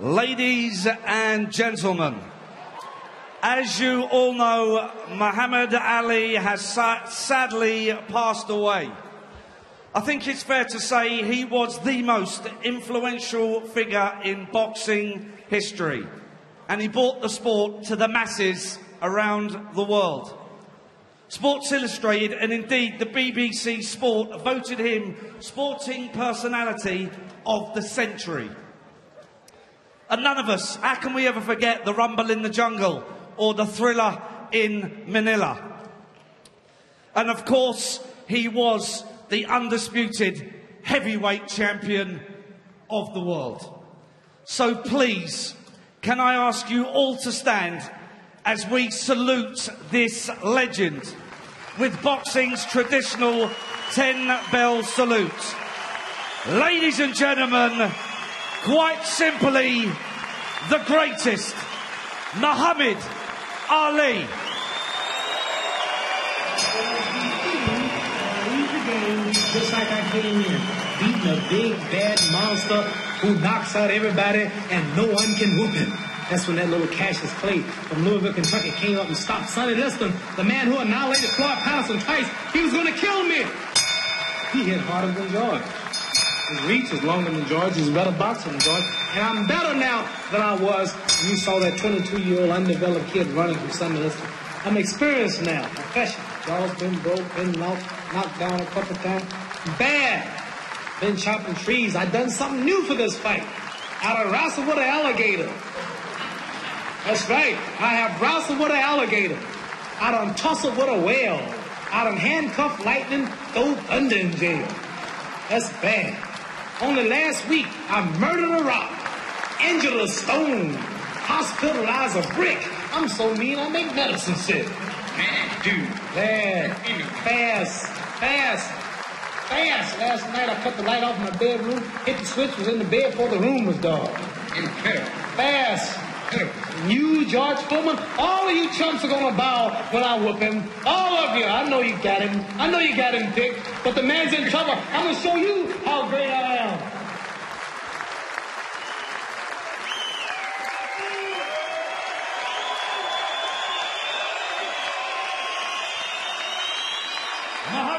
Ladies and gentlemen, as you all know, Muhammad Ali has sa- sadly passed away. I think it's fair to say he was the most influential figure in boxing history, and he brought the sport to the masses around the world. Sports Illustrated and indeed the BBC Sport voted him Sporting Personality of the Century. And none of us, how can we ever forget the rumble in the jungle or the thriller in Manila? And of course, he was the undisputed heavyweight champion of the world. So please, can I ask you all to stand as we salute this legend with boxing's traditional 10 bell salute. Ladies and gentlemen, quite simply, the greatest, Muhammad Ali. just like I came in, beating a big bad monster who knocks out everybody and no one can whoop him. That's when that little Cassius Clay from Louisville, Kentucky came up and stopped Sonny Liston, the man who annihilated Floyd Patterson twice. He was going to kill me. He hit harder than George. His reach is longer than George. He's a better boxer than George. And I'm better now than I was when you saw that 22-year-old undeveloped kid running from Sonny Liston. I'm experienced now, professional. Jaw's been broke, been knocked, knocked down a couple times. Bad. Been chopping trees. I done something new for this fight. Out of wrestle with an alligator. That's right. I have wrestled with an alligator. I done tussled with a whale. I done handcuffed lightning, throw thunder in jail. That's bad. Only last week, I murdered a rock, injured a stone, hospitalized a brick. I'm so mean, I make medicine sick. Man, dude. Bad. Fast. Fast. Fast. Last night I cut the light off in my bedroom, hit the switch, was in the bed before the room was dark. Incredible. Fast you, George Foreman, all of you chumps are going to bow when I whoop him. All of you. I know you got him. I know you got him, Dick. But the man's in trouble. I'm going to show you how great I am. Uh-huh.